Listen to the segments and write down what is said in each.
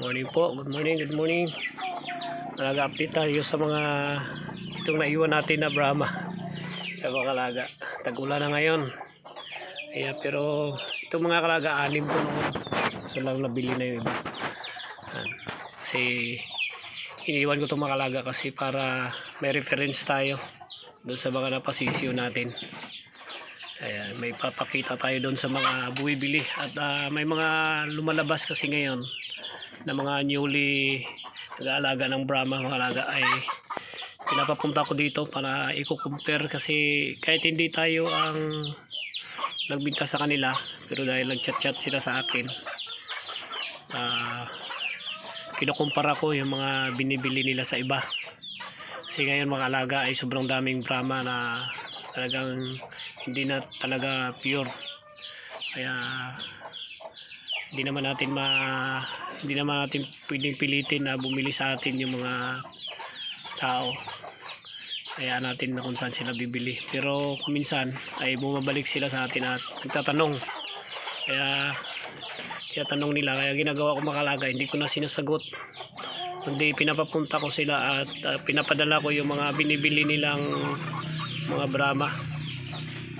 Morning po. Good morning. Good morning. Talaga update tayo sa mga itong naiwan natin na Brahma. Sa mga kalaga. Tag-ulan na ngayon. Kaya pero itong mga kalaga anim po noon. So lang nabili na yung iba. Kasi iniwan ko itong mga kalaga kasi para may reference tayo doon sa mga napasisiyo natin. Ayan, may papakita tayo doon sa mga buwibili at ah, may mga lumalabas kasi ngayon na mga newly nag-aalaga ng Brahma mga alaga. Ay pinapapunta ko dito para i-compare kasi kahit hindi tayo ang nagbinta sa kanila pero dahil nag-chat-chat sila sa akin ah kinukumpara ko yung mga binibili nila sa iba. Kasi ngayon mga alaga ay sobrang daming Brahma na talagang hindi na talaga pure. Kaya hindi naman natin ma hindi naman natin pwedeng pilitin na bumili sa atin yung mga tao. Kaya natin na kung saan sila bibili. Pero kung minsan ay bumabalik sila sa atin at nagtatanong. Kaya kaya tanong nila kaya ginagawa ko makalaga hindi ko na sinasagot. Kundi pinapapunta ko sila at uh, pinapadala ko yung mga binibili nilang mga Brahma.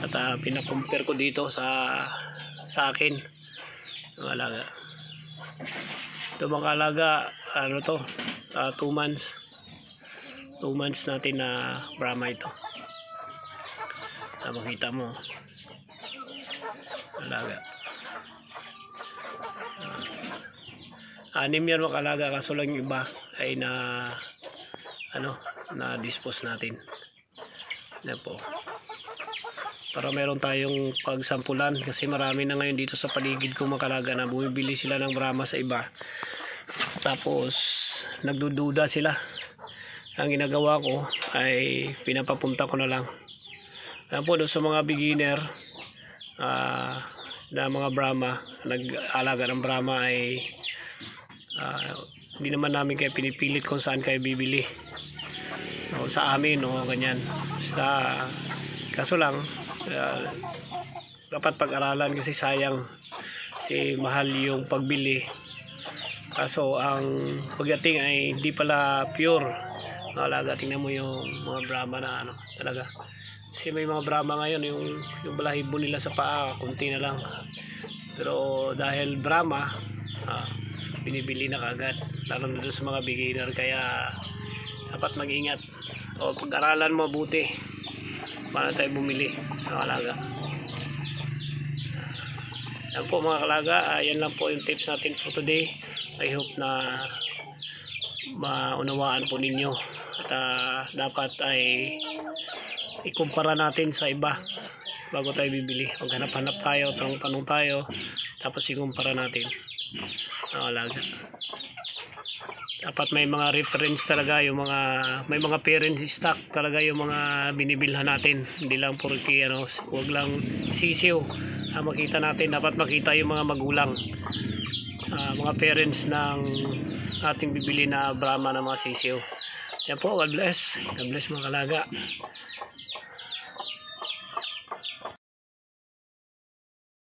At uh, pinakompare ko dito sa sa akin. Mga alaga. Ito mga alaga ano to? 2 months. 2 months natin na Brahma ito. Ah, makita mo. Alaga. Ah, anim yan mga alaga. Kaso lang yung iba ay na ano na dispose natin yan po. Para meron tayong pagsampulan kasi marami na ngayon dito sa paligid kong makalaga na bumibili sila ng Brahma sa iba. Tapos nagdududa sila. Ang ginagawa ko ay pinapapunta ko na lang. Yan po doon sa mga beginner ah, na mga Brahma nag-alaga ng Brahma ay ah, hindi naman namin kayo pinipilit kung saan kayo bibili o sa amin o ganyan. Sa kaso lang uh, dapat pag-aralan kasi sayang kasi mahal yung pagbili. Kaso ang pagdating ay hindi pala pure. Alaga tingnan mo yung mga Brahma na ano talaga. Kasi may mga Brahma ngayon yung, yung balahibo nila sa paa kunti na lang. Pero dahil Brahma ah, binibili na kagad lalo na doon sa mga beginner. Kaya dapat mag-ingat. O pag-aralan mo mabuti paano tayo bumili ng alaga. Yan po mga kalaga uh, yan lang po yung tips natin for today. I hope na maunawaan po ninyo. At uh, dapat ay ikumpara natin sa iba. Bago tayo bibili maghanap-hanap tayo tanong-tanong tayo tapos ikumpara natin. Ang alaga dapat may mga reference talaga yung mga may mga parents stock talaga yung mga binibilhan natin. Hindi lang porque ano wag lang sisiw. Ah, makita natin dapat makita yung mga magulang. Ah, mga parents ng ating bibili na Brahma na mga sisiw. Yan po God bless. God bless mga kalaga